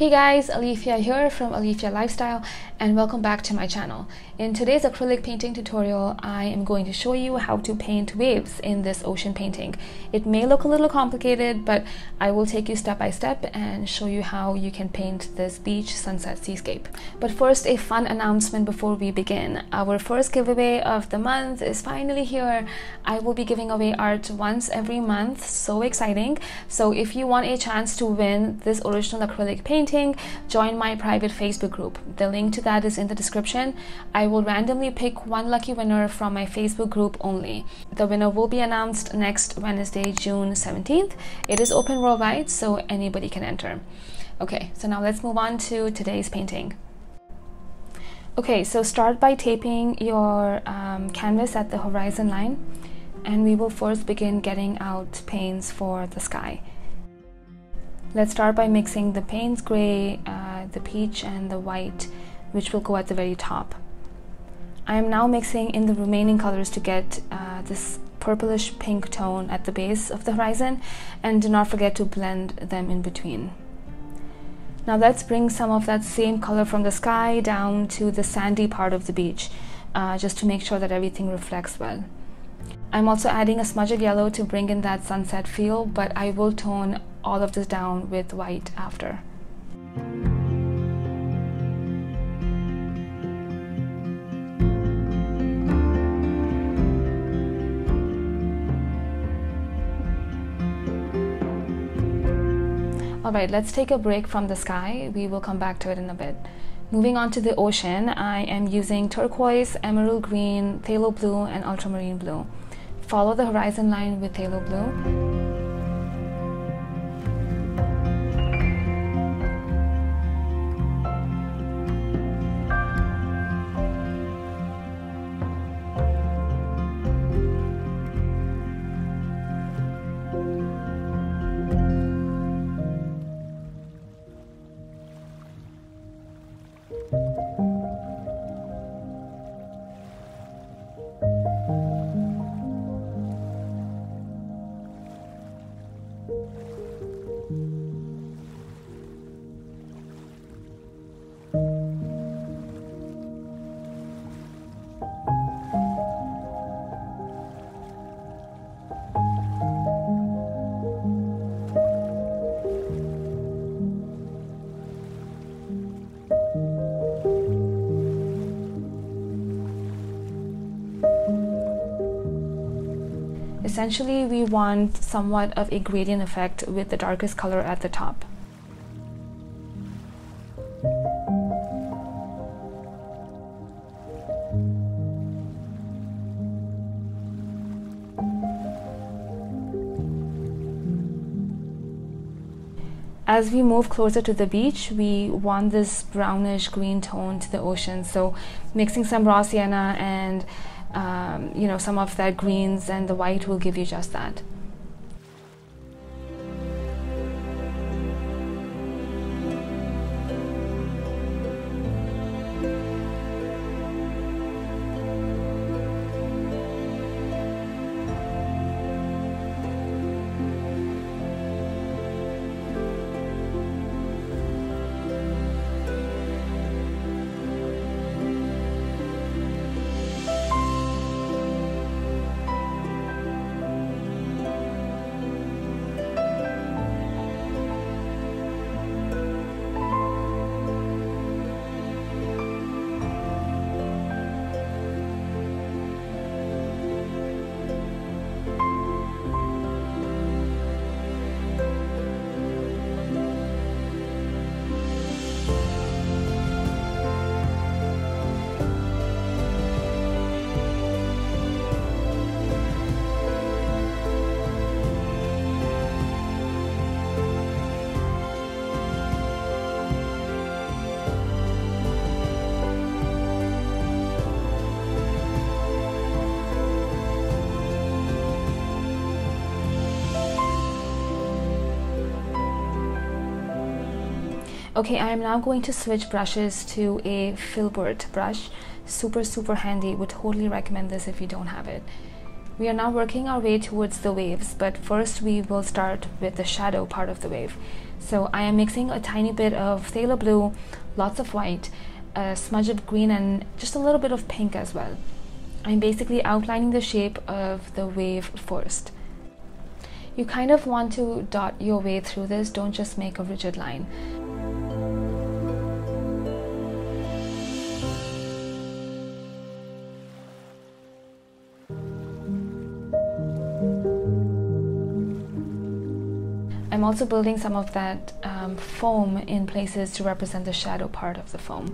Hey guys, Alifya here from Alifya Lifestyle and welcome back to my channel. In today's acrylic painting tutorial, I am going to show you how to paint waves in this ocean painting. It may look a little complicated, but I will take you step by step and show you how you can paint this beach sunset seascape. But first, a fun announcement before we begin. Our first giveaway of the month is finally here. I will be giving away art once every month, so exciting. So if you want a chance to win this original acrylic painting, painting, join my private Facebook group. The link to that is in the description. I will randomly pick one lucky winner from my Facebook group only. The winner will be announced next Wednesday, June 17th. It is open worldwide, so anybody can enter. Okay, so now let's move on to today's painting. Okay, so start by taping your um, canvas at the horizon line and we will first begin getting out paints for the sky. Let's start by mixing the Payne's gray, uh, the peach and the white, which will go at the very top. I am now mixing in the remaining colors to get uh, this purplish pink tone at the base of the horizon and do not forget to blend them in between. Now let's bring some of that same color from the sky down to the sandy part of the beach uh, just to make sure that everything reflects well. I'm also adding a smudge of yellow to bring in that sunset feel, but I will tone all of this down with white after. Alright, let's take a break from the sky. We will come back to it in a bit. Moving on to the ocean, I am using turquoise, emerald green, phthalo blue, and ultramarine blue. Follow the horizon line with phthalo blue. Essentially, we want somewhat of a gradient effect with the darkest color at the top. as we move closer to the beach, we want this brownish green tone to the ocean. So mixing some raw sienna and um, you know, some of that greens and the white will give you just that. Okay, I am now going to switch brushes to a filbert brush. Super, super handy. Would totally recommend this if you don't have it. We are now working our way towards the waves, but first we will start with the shadow part of the wave. So I am mixing a tiny bit of phthalo blue, lots of white, a smudge of green and just a little bit of pink as well. I'm basically outlining the shape of the wave first. You kind of want to dot your way through this, don't just make a rigid line. I'm also building some of that um, foam in places to represent the shadow part of the foam.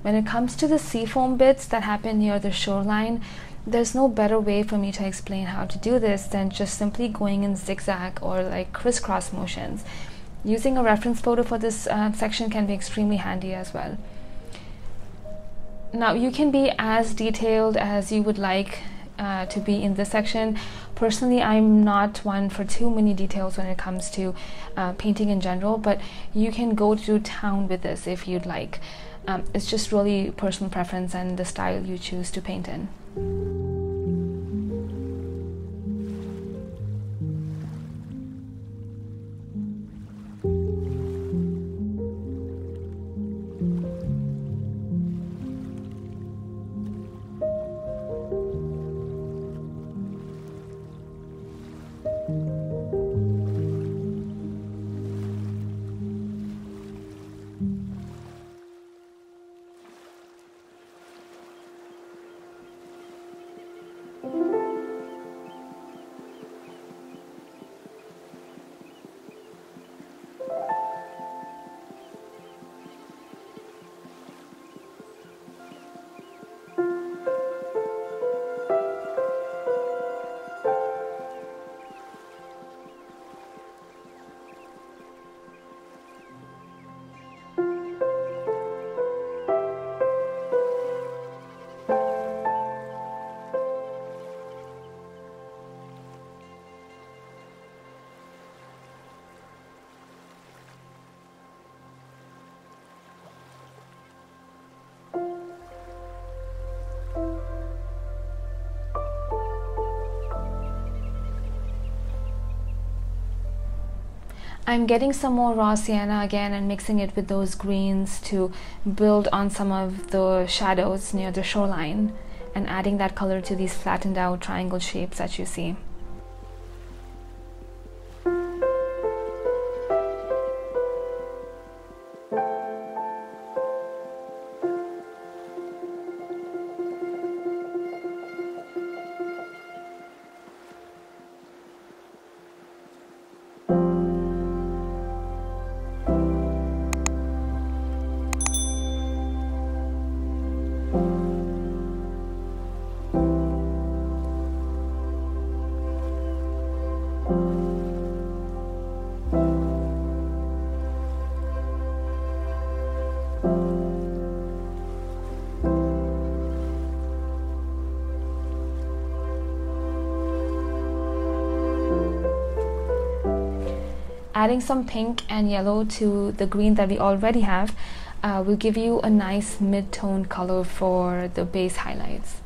When it comes to the seafoam bits that happen near the shoreline, there's no better way for me to explain how to do this than just simply going in zigzag or like crisscross motions. Using a reference photo for this uh, section can be extremely handy as well. Now you can be as detailed as you would like uh, to be in this section. Personally, I'm not one for too many details when it comes to uh, painting in general, but you can go to town with this if you'd like. Um, it's just really personal preference and the style you choose to paint in. I'm getting some more raw sienna again and mixing it with those greens to build on some of the shadows near the shoreline and adding that color to these flattened out triangle shapes that you see. Adding some pink and yellow to the green that we already have uh, will give you a nice mid-tone color for the base highlights.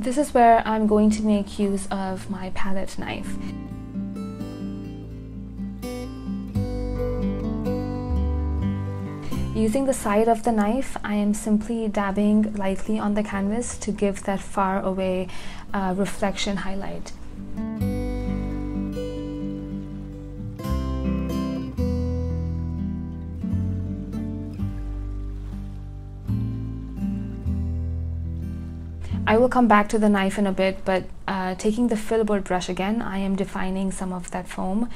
This is where I'm going to make use of my palette knife. Using the side of the knife, I am simply dabbing lightly on the canvas to give that far away uh, reflection highlight. I will come back to the knife in a bit, but uh, taking the filbert brush again, I am defining some of that foam.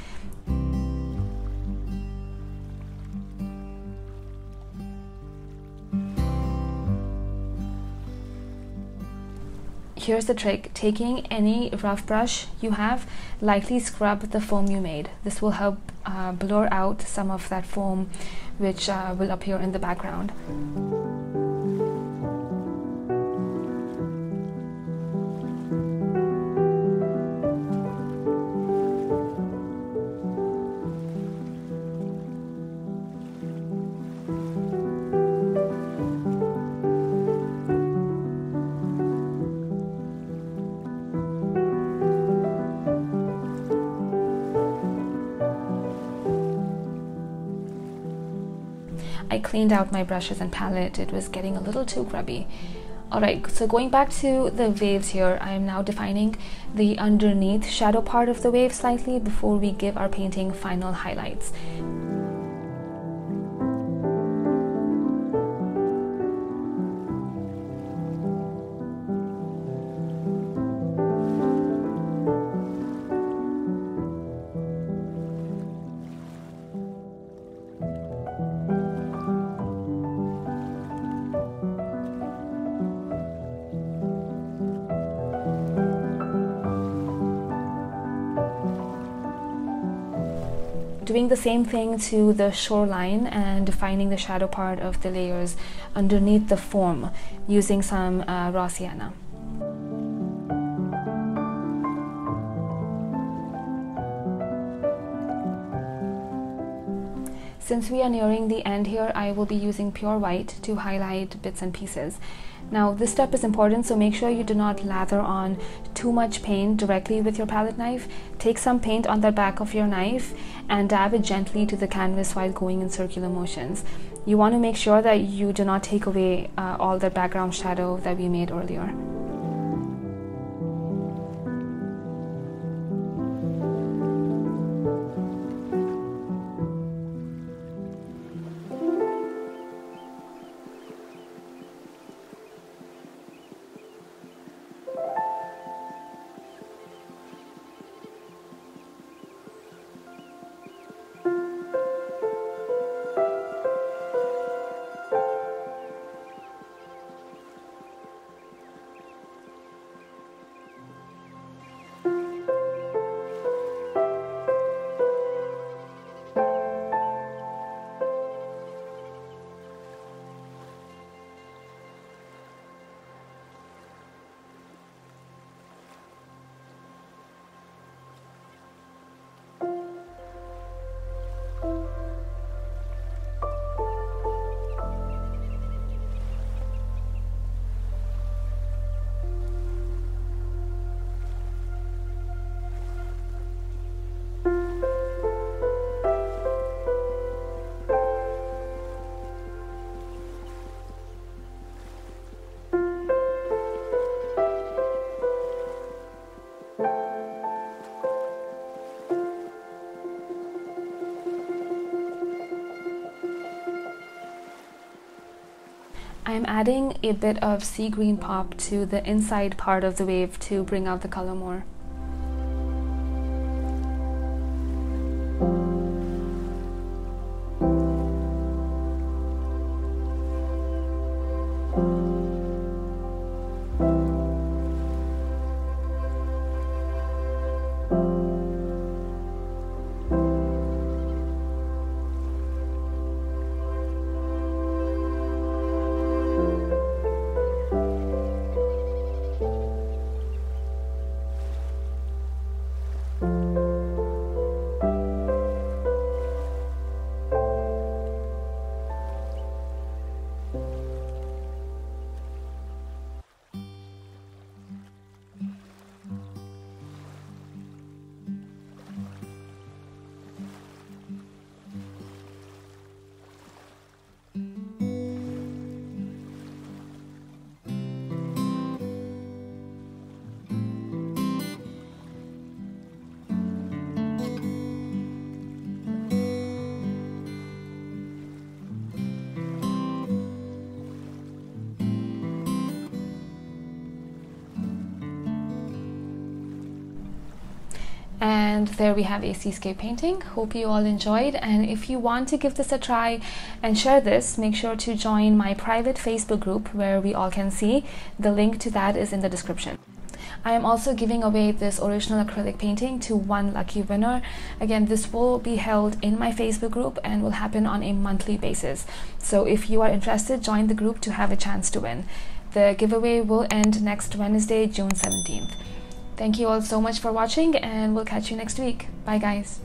Here's the trick, taking any rough brush you have, lightly scrub the foam you made. This will help uh, blur out some of that foam which uh, will appear in the background. Cleaned out my brushes and palette. It was getting a little too grubby. Alright, so going back to the waves here, I am now defining the underneath shadow part of the wave slightly before we give our painting final highlights. Doing the same thing to the shoreline and defining the shadow part of the layers underneath the form using some uh, raw sienna. Since we are nearing the end here, I will be using pure white to highlight bits and pieces. Now this step is important so make sure you do not lather on too much paint directly with your palette knife. Take some paint on the back of your knife and dab it gently to the canvas while going in circular motions. You want to make sure that you do not take away uh, all the background shadow that we made earlier. I'm adding a bit of sea green pop to the inside part of the wave to bring out the color more. And there we have a seascape painting hope you all enjoyed and if you want to give this a try and share this make sure to join my private facebook group where we all can see the link to that is in the description I am also giving away this original acrylic painting to one lucky winner. Again, this will be held in my Facebook group and will happen on a monthly basis. So if you are interested, join the group to have a chance to win. The giveaway will end next Wednesday, June 17th. Thank you all so much for watching and we'll catch you next week. Bye guys.